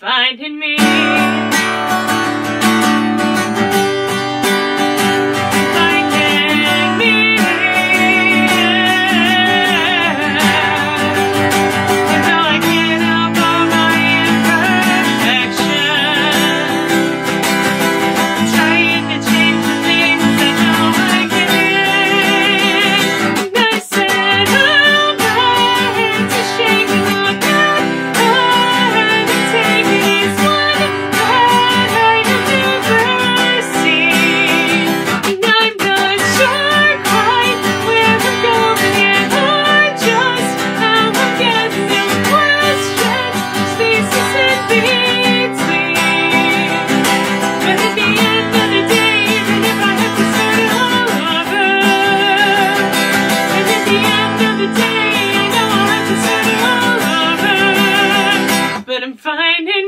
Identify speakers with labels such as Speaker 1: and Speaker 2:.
Speaker 1: find in me. find it.